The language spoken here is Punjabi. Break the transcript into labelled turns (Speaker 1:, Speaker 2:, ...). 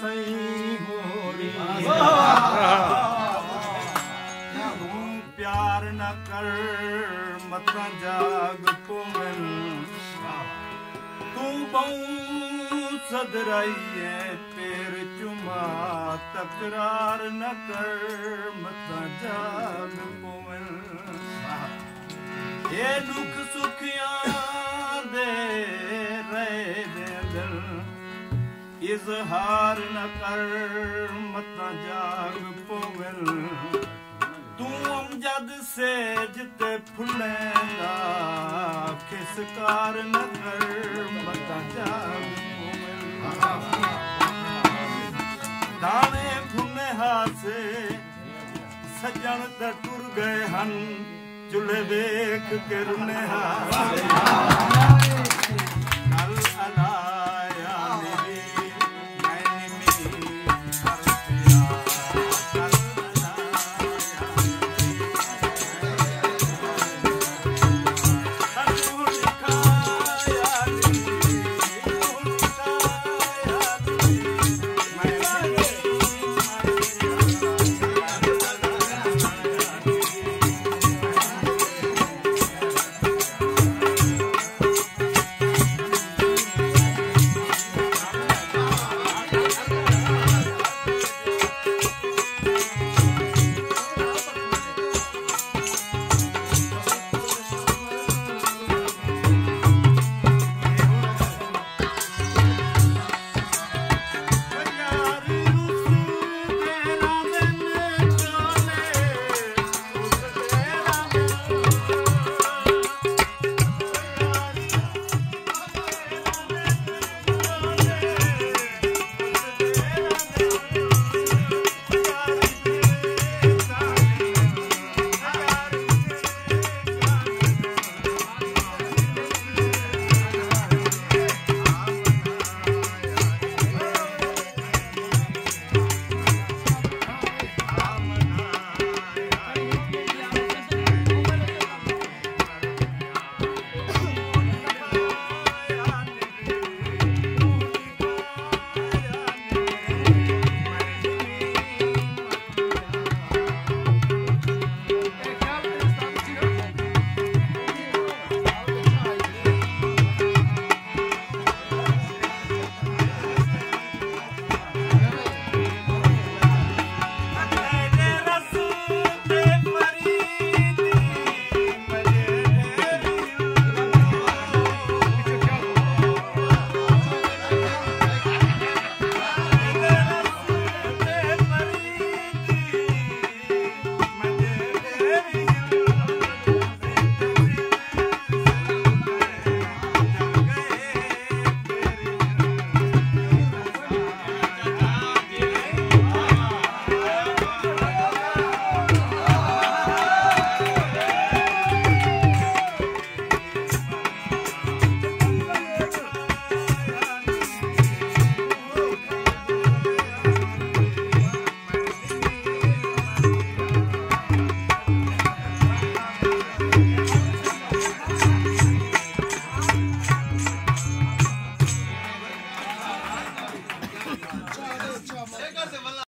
Speaker 1: ਸਈ ਹੋਰੀ ਤੂੰ ਪਿਆਰ ਨਾ ਕਰ ਮਤਾਂ ਜਾਗ ਪੁਮਨ ਤੂੰ ਬਹੁ ਸਦਰਾਈਏ ਤੇਰ ਚੁਮਾ ਤਕਰਾਰ ਨਾ ਕਰ ਮਤਾਂ ਜਾਗ ਪੁਮਨ ਇਹ ਦੁੱਖ ਸੁਖਿਆ ਇਜ਼ਹਾਰ ਨ ਕਰ ਮਤਾਂ ਜਾਗ ਪਵਲ। ਤੂੰ ਅਮਜਦ ਸੇਜ ਤੇ ਫੁੱਲੇਗਾ ਖਿਸਕਾਰ ਨ ਕਰ ਮਤਾਂ ਜਾਗ ਪਵਲ। ਦਾਣੇ ਫੁੱਲੇ ਹਾਸੇ ਸੱਜਣ ਤੇ ਟੁਰ ਗਏ ਹਨ, ਚੁੱਲ੍ਹੇ ਵੇਖ ਕੇ ਰੁਨੇ ਹਾਸੇ।